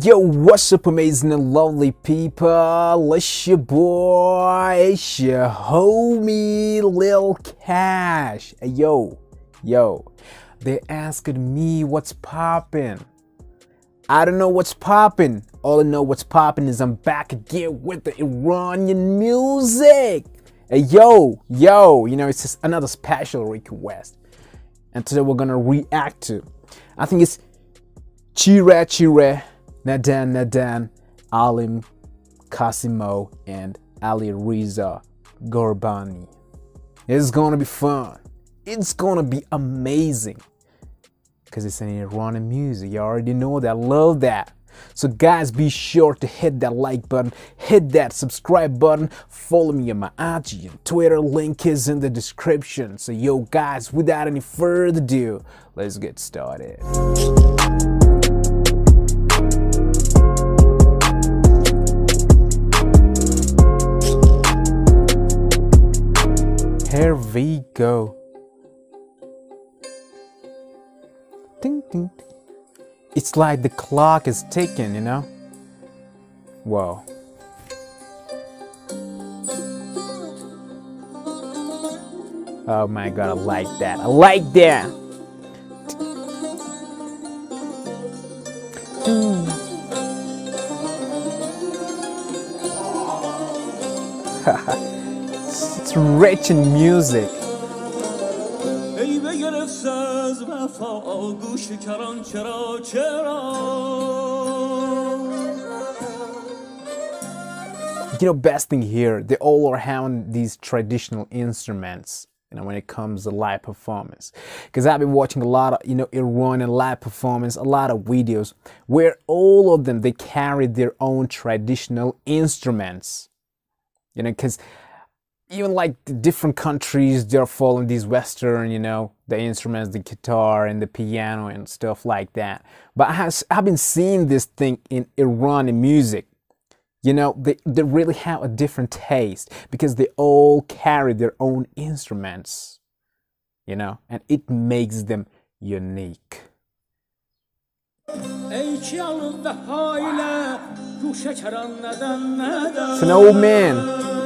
Yo, what's up, amazing and lovely people? It's your boy, it's your homie, Lil Kash. Yo, yo, they asked me what's poppin'. I don't know what's poppin'. All I know what's poppin' is I'm back again with the Iranian music. Yo, yo, you know, it's just another special request. And today we're gonna react to, I think it's Chera Chera Nadan Nadan, Alim Qasimov, and Ali Riza Gorbani. It's gonna be fun. It's gonna be amazing. Because it's an Iranian music. You already know that. Love that. So, guys, be sure to hit that like button, hit that subscribe button, follow me on my IG and Twitter. Link is in the description. So, yo, guys, without any further ado, let's get started. Here we go. Ding, ding. It's like the clock is ticking, you know? Whoa. Oh my god, I like that. I like that. it's rich in music. ای به گرفت از وفا گوش کران چرا چرا You know, best thing here, they all are having these traditional instruments. You know, when it comes to live performance, because I've been watching a lot of you know Iranian live performance, a lot of videos where all of them they carry their own traditional instruments. You know, because even like different countries they're following these western you know the instruments the guitar and the piano and stuff like that. But I has, i've been seeing this thing in iranian music. You know they, they really have a different taste because they all carry their own instruments you know and it makes them unique. It's an old man.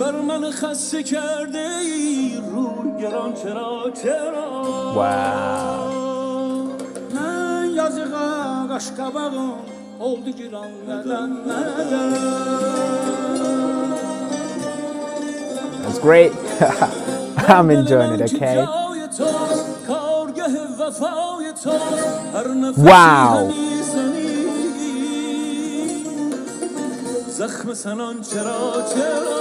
بر من خسته کرده ای رو گران چرا چرا واو من یازقا قشقبقم oldu گران ندن ندن great. I'm enjoying it, okay? Wow. زخم سنان چرا چرا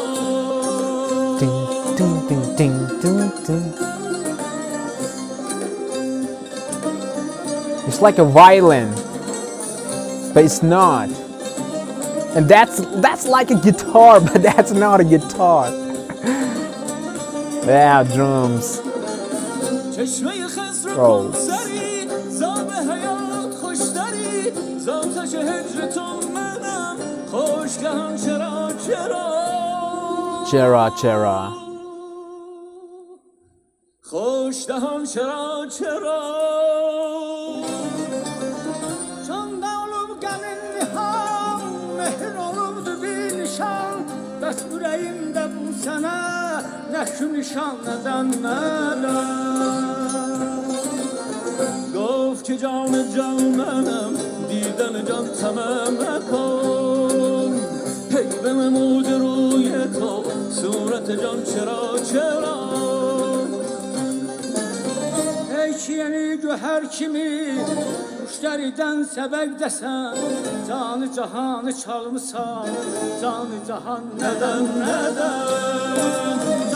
ding ding ding ding ding ding It's like a violin, but it's not. And that's that's like a guitar, but that's not a guitar. yeah, drums. چشمه خسر Oh. سری زاب حیات خوشتری زاتش هجر تو منم چرا؟ چرا خوش دهان چرا چرا؟ چون دولم گلن هم مهر اولم دو بی نشان بس برایم دم سنا نکشو نشان ندن ندن گفت که جان جان منم دیدن جان تمام مکان هی بنمود روی تو صورت جان چرا چرا Ey ki yeni göher kimi Müşteriden sebek desen Canı cahanı çalmışsan Canı cahan neden neden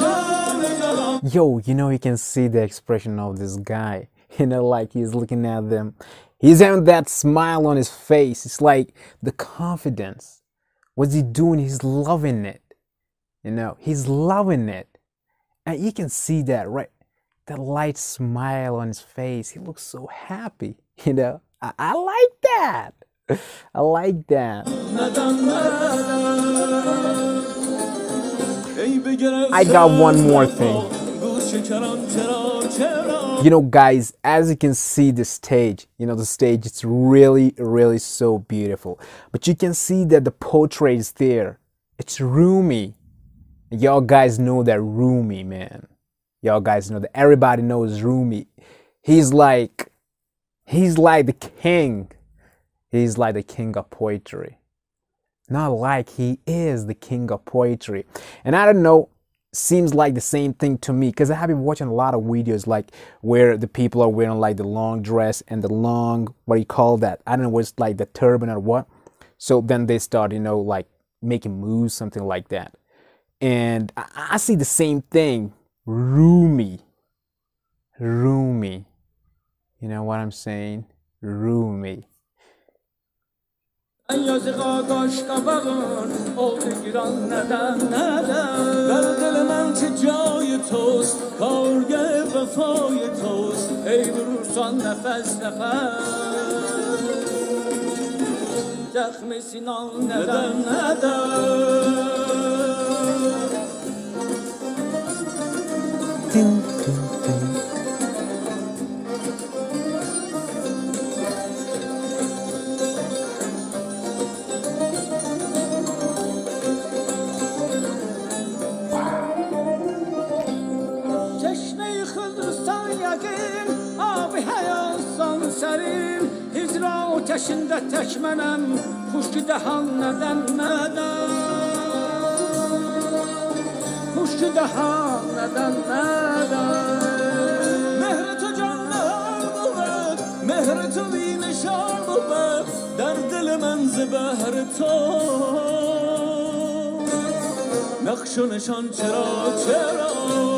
Canı cahan Yo, you know you can see the expression of this guy. You know, like he's looking at them. He's having that smile on his face. It's like the confidence. What's he doing? He's loving it. You know, he's loving it. And you can see that, right? That light smile on his face. He looks so happy. You know, I, I like that. I like that. neden neden Ey be I got one more thing. You know guys as you can see the stage you know the stage it's really really so beautiful. But you can see that the portrait is there. It's Rumi. Y'all guys know that Rumi man. Y'all guys know that everybody knows Rumi. He's like he's like the king. He's like the king of poetry. Not like he is the king of poetry. And i don't know seems like the same thing to me because I have been watching a lot of videos like where the people are wearing like the long dress and the long what do you call that? I don't know what's like the turban or what. So then they start, you know, like making moves, something like that. And I, I see the same thing. Rumi. Rumi. You know what I'm saying? Rumi. من yazığa kaş kabağın oldu giran neden neden در دل من چه جای توست کارگه وفای توست ای durursan نفس نفس زخم sinan neden neden başında tək mənəm Xuşki dəhan nədən mədən Xuşki dəhan nədən nədən Mehri tu can nəhər bulbət Mehri tu binişar bulbət نقش و نشان چرا چرا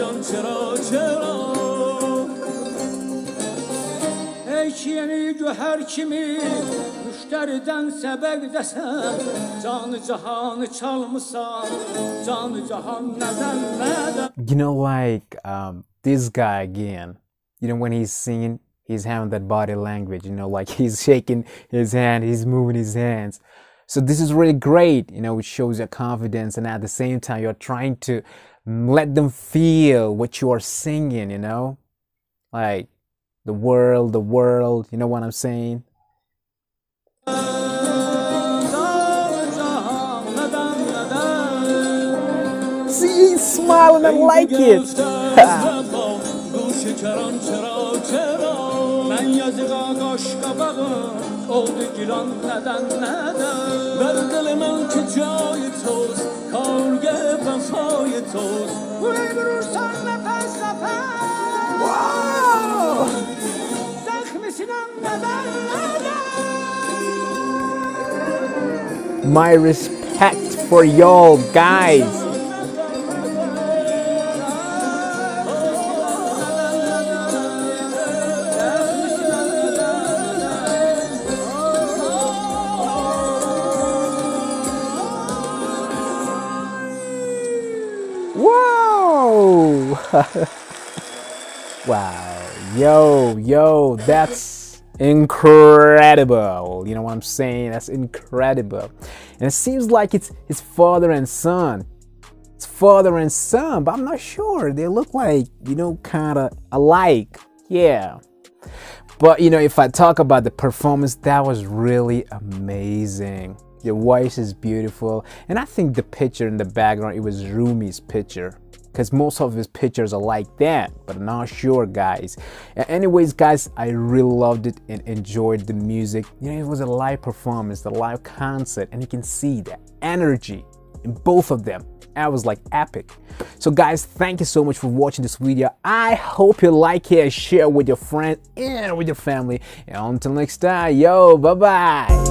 جان چرا چرا Ey ki yeni göhər kimi müştəridən səbəqdəsən Canı cahanı çalmısan, canı cahan nədən nədən you know like um, this guy again you know when he's singing he's having that body language you know like he's shaking his hand he's moving his hands so this is really great you know it shows your confidence and at the same time you're trying to let them feel what you are singing, you know? Like the world, the world, you know what I'm saying? See, he's smiling and like it. oldu giran neden neden Ver dilimin ki cahit olsun توست کارگه وفای توست Vurursan nəfəs nəfəs Zəxmi sinan nədən nədən my respect for y'all guys wow. Yo, yo, that's incredible. You know what I'm saying? That's incredible. And it seems like it's his father and son. It's father and son, but I'm not sure. They look like, you know, kind of alike. Yeah. But you know, if I talk about the performance, that was really amazing. Your voice is beautiful, and I think the picture in the background it was Rumi's picture because most of his pictures are like that, but I'm not sure, guys. Anyways, guys, I really loved it and enjoyed the music. You know, it was a live performance, the live concert, and you can see the energy in both of them. I was like epic. So, guys, thank you so much for watching this video. I hope you like it, share with your friends and with your family. And until next time, yo, bye bye.